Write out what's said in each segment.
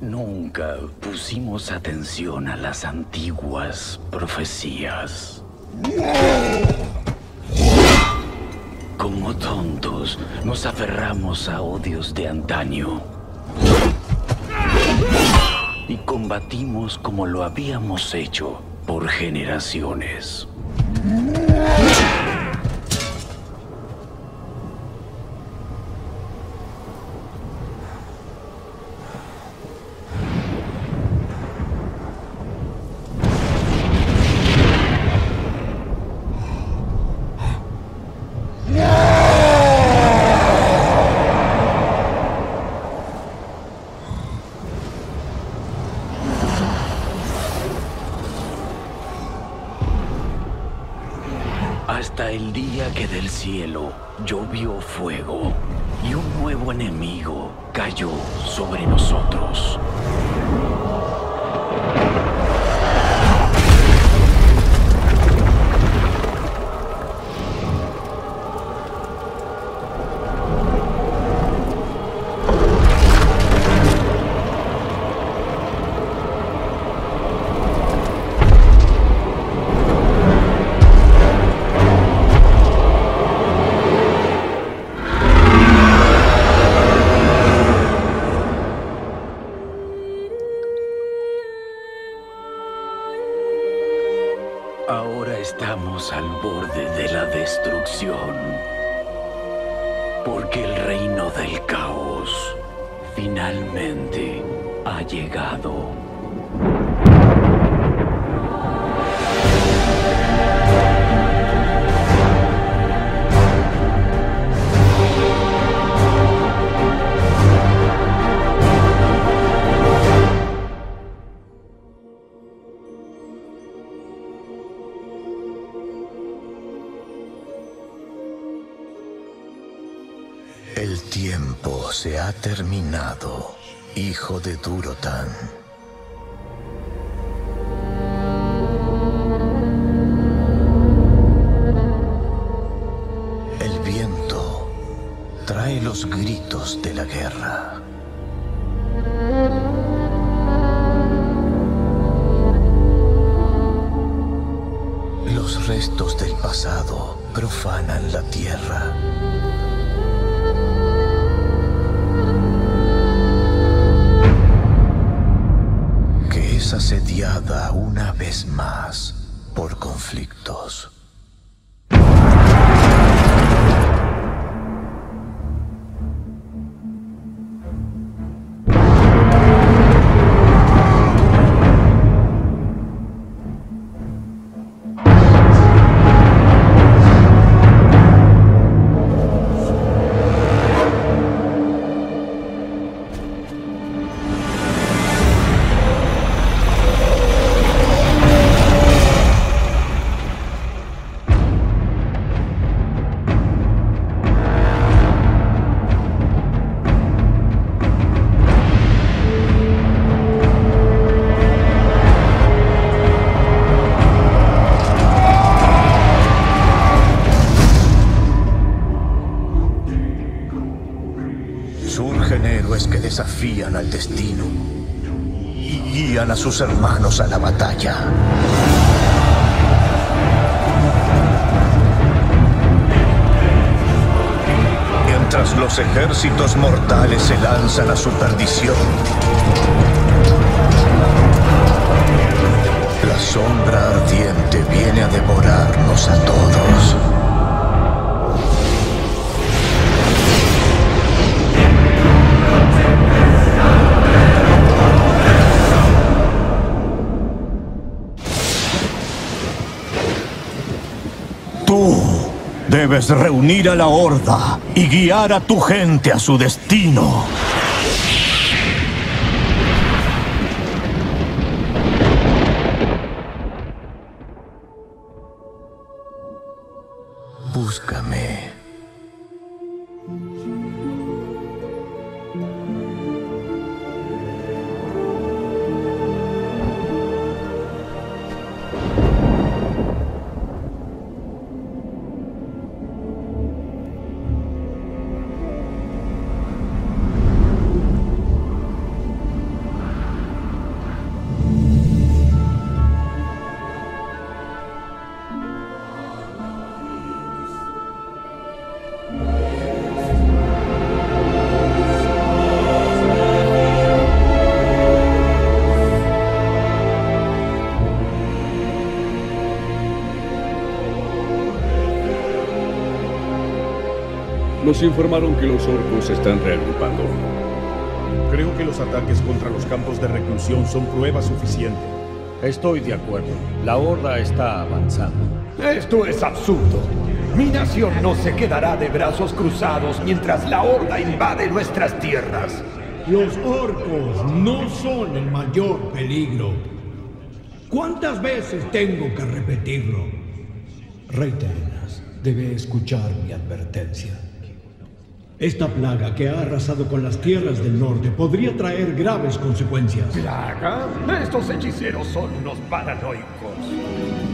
Nunca pusimos atención a las antiguas profecías. Como tontos, nos aferramos a odios de antaño. Combatimos como lo habíamos hecho por generaciones. Hasta el día que del cielo llovió fuego y un nuevo enemigo cayó sobre nosotros. Ahora estamos al borde de la destrucción. Porque el reino del caos finalmente ha llegado. Hijo de Durotan. El viento trae los gritos de la guerra. Los restos del pasado profanan la tierra. Asediada una vez más por conflictos. Sus hermanos a la batalla. Mientras los ejércitos mortales se lanzan a su perdición, la sombra ardiente viene a devorarnos a todos. Reunir a la horda y guiar a tu gente a su destino. Búscame. Nos informaron que los orcos se están reagrupando. Creo que los ataques contra los campos de reclusión son prueba suficiente. Estoy de acuerdo. La horda está avanzando. Esto es absurdo. Mi nación no se quedará de brazos cruzados mientras la horda invade nuestras tierras. Los orcos no son el mayor peligro. ¿Cuántas veces tengo que repetirlo? Rey Terenas, debe escuchar mi advertencia. Esta plaga que ha arrasado con las tierras del norte podría traer graves consecuencias. ¿Plaga? Estos hechiceros son unos paranoicos.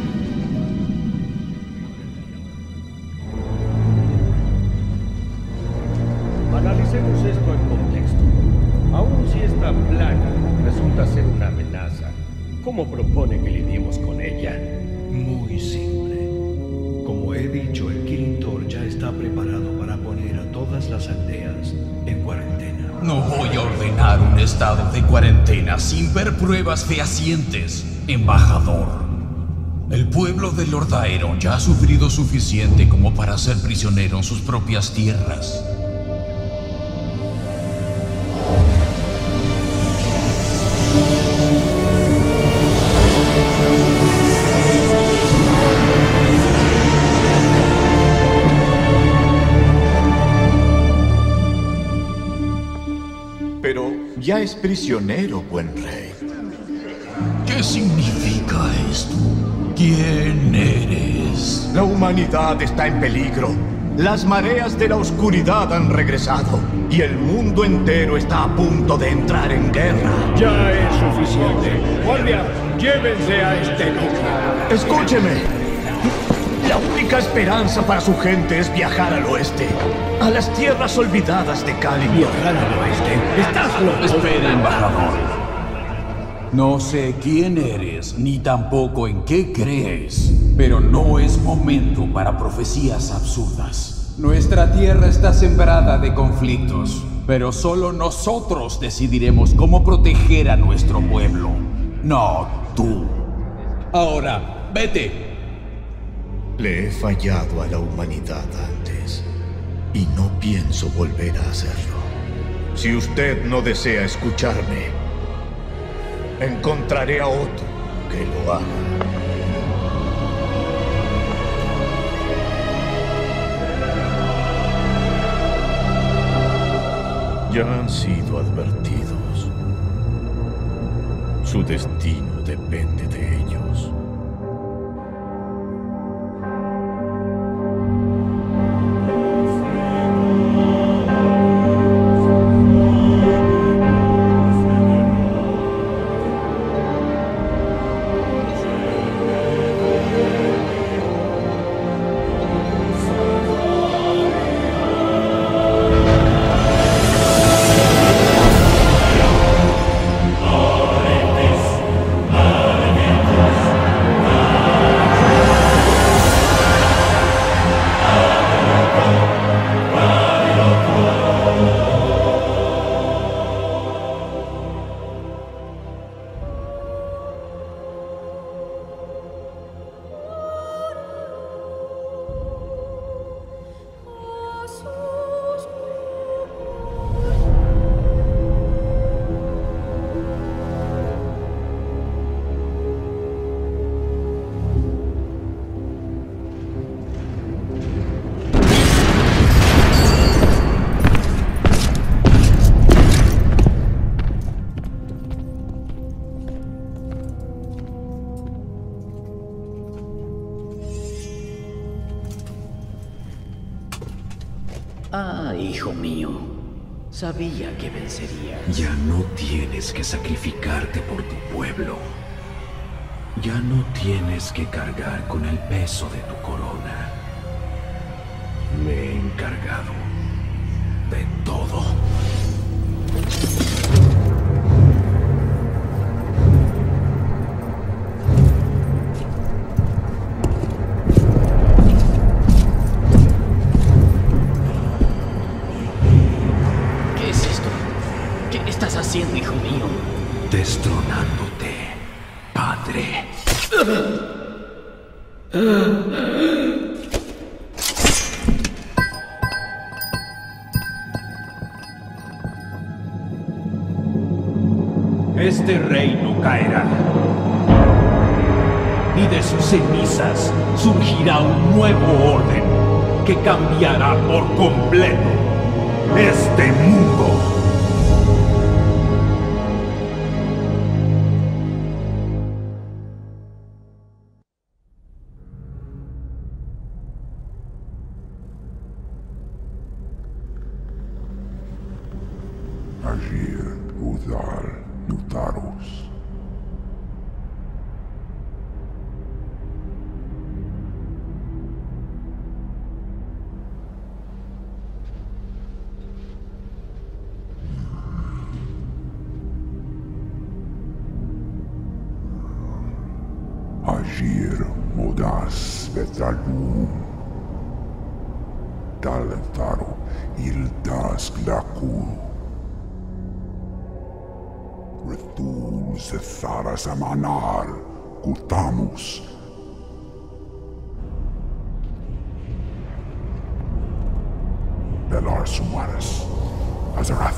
De cuarentena sin ver pruebas fehacientes, embajador. El pueblo de Lordaeron ya ha sufrido suficiente como para ser prisionero en sus propias tierras. Ya es prisionero, buen rey. ¿Qué significa esto? ¿Quién eres? La humanidad está en peligro. Las mareas de la oscuridad han regresado y el mundo entero está a punto de entrar en guerra. Ya es suficiente. Guardia, llévense a este loco. Escúcheme. La única esperanza para su gente es viajar al oeste, a las tierras olvidadas de Kalimdor. Viajar al oeste. ¿Estás loco? Espere, embajador. No sé quién eres, ni tampoco en qué crees, pero no es momento para profecías absurdas. Nuestra tierra está sembrada de conflictos, pero solo nosotros decidiremos cómo proteger a nuestro pueblo. No tú. Ahora, vete. Le he fallado a la humanidad antes y no pienso volver a hacerlo. Si usted no desea escucharme, encontraré a otro que lo haga. Ya han sido advertidos. Su destino Sabía que vencería. Ya no tienes que sacrificarte por tu pueblo. Ya no tienes que cargar con el peso de tu corona. Me he encargado de todo. hijo mío? Destronándote, padre. Este reino caerá. Y de sus cenizas surgirá un nuevo orden que cambiará por completo este mundo. Betalum. Talentaro ildas glacul. Retum se thara samanar cutamus. Belar sumaris, Azarath.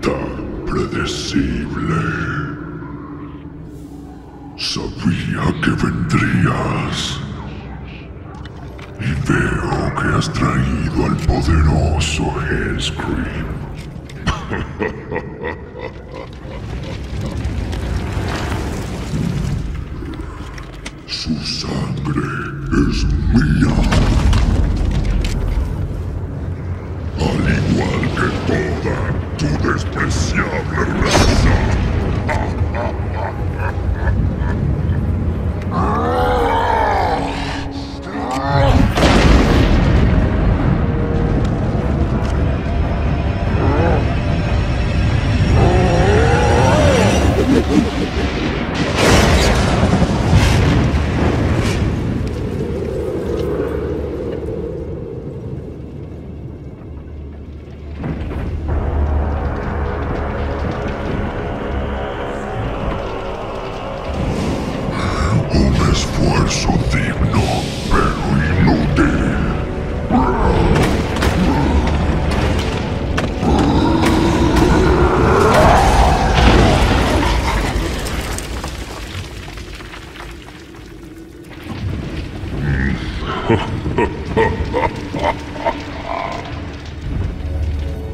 Tan predecible. Sabía que vendrías. Y veo que has traído al poderoso Hellscream. Su sangre es mía.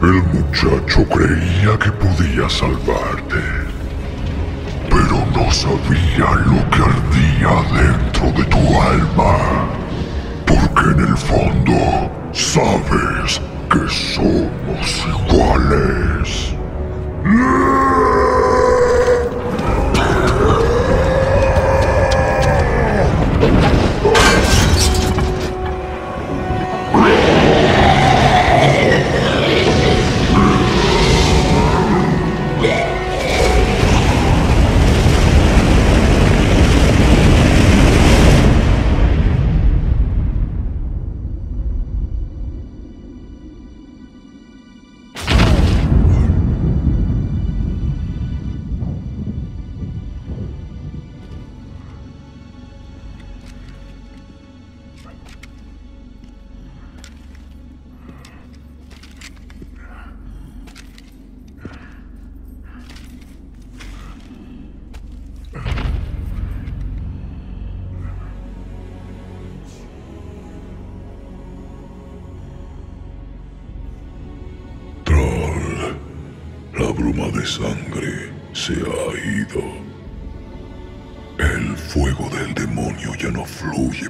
El muchacho creía que podía salvarte pero no sabía lo que ardía dentro de tu alma. Porque en el fondo sabes que somos iguales.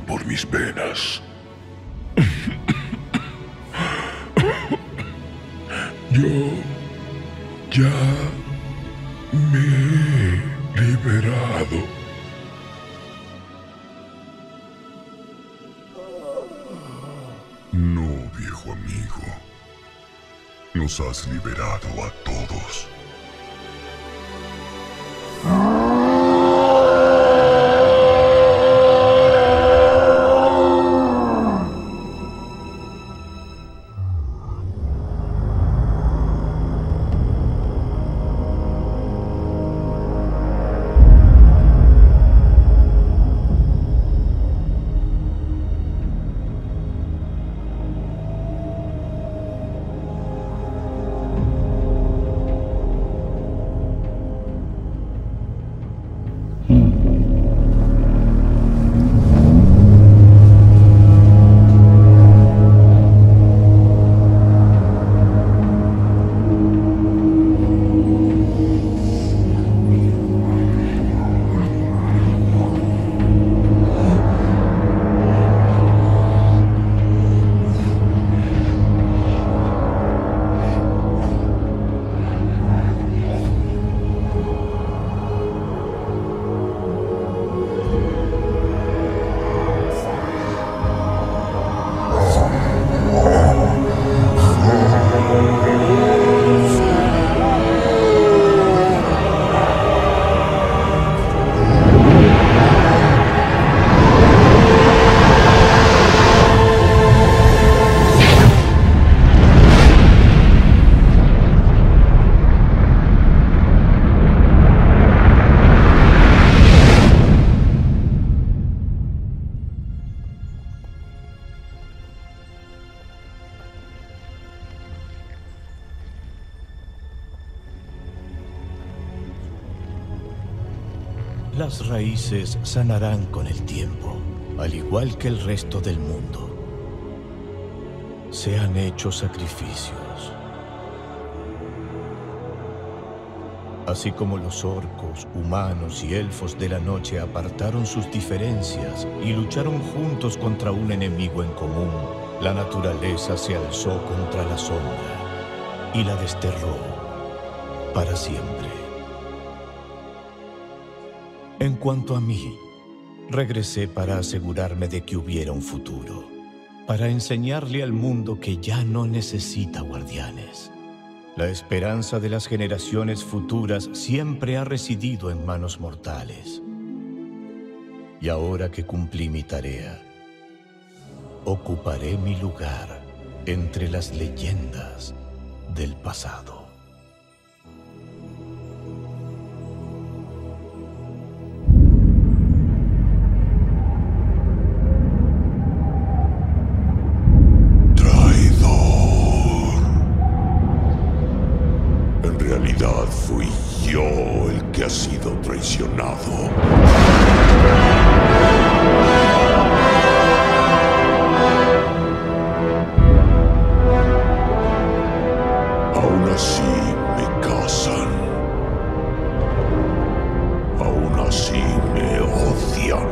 Por mis venas. Yo ya me he liberado. No, viejo amigo. Nos has liberado a todos. Las raíces sanarán con el tiempo, al igual que el resto del mundo. Se han hecho sacrificios. Así como los orcos, humanos y elfos de la noche apartaron sus diferencias y lucharon juntos contra un enemigo en común, la naturaleza se alzó contra la sombra y la desterró para siempre. En cuanto a mí, regresé para asegurarme de que hubiera un futuro, para enseñarle al mundo que ya no necesita guardianes. La esperanza de las generaciones futuras siempre ha residido en manos mortales. Y ahora que cumplí mi tarea, ocuparé mi lugar entre las leyendas del pasado. Fui yo el que ha sido traicionado. Aún así me casan. Aún así me odian.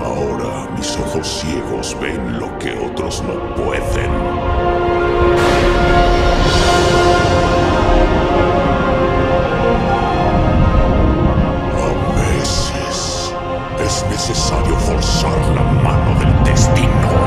Ahora mis ojos ciegos ven lo que otros no pueden. necesario forzar la mano del destino.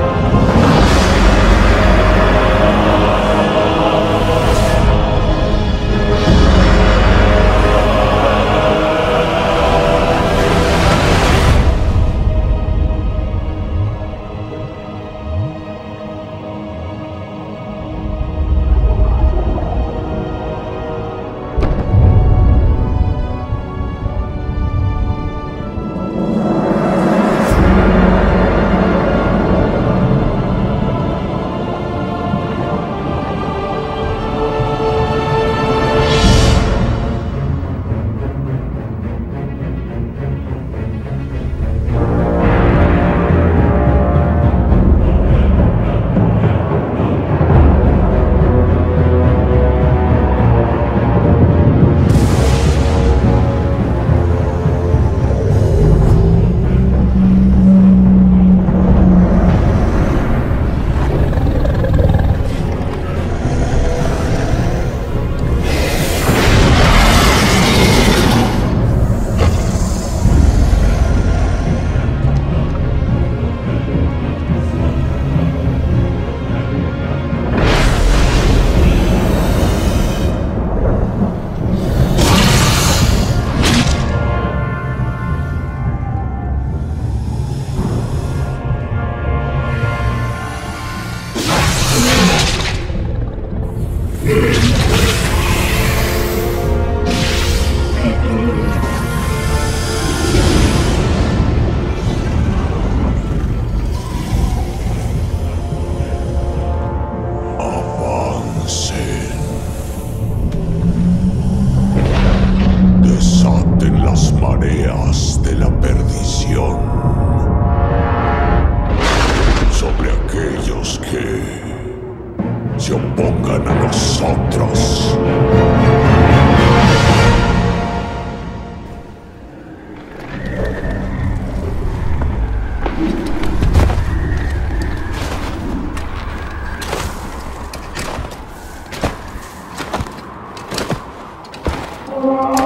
Oh.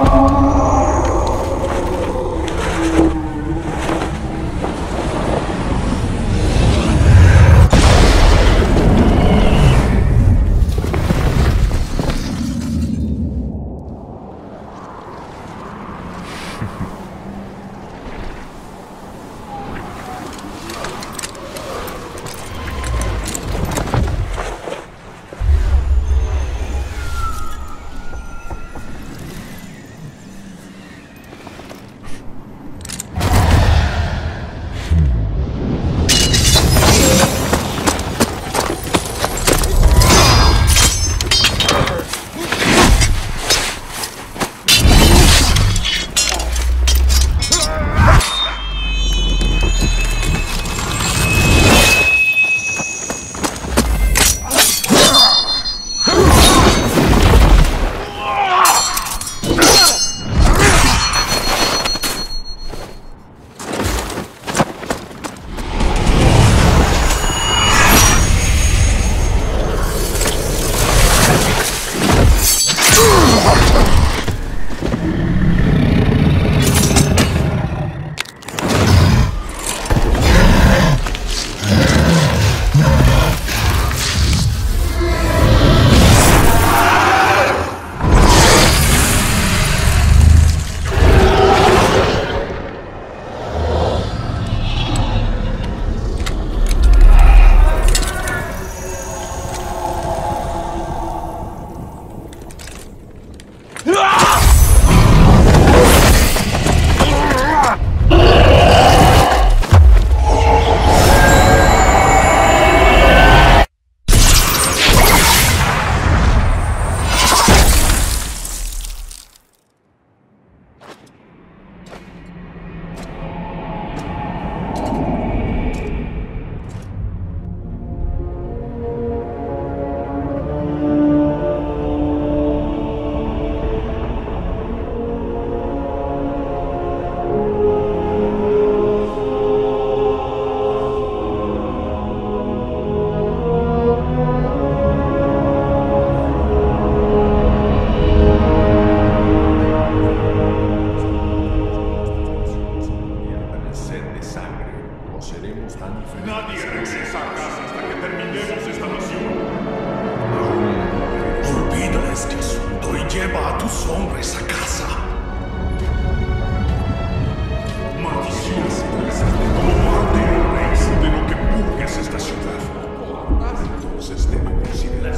Nadie regresa a casa hasta que terminemos esta misión. Olvida este asunto y lleva a tus hombres a casa. Maldiciones de lo que purgues esta ciudad. Entonces debo considerar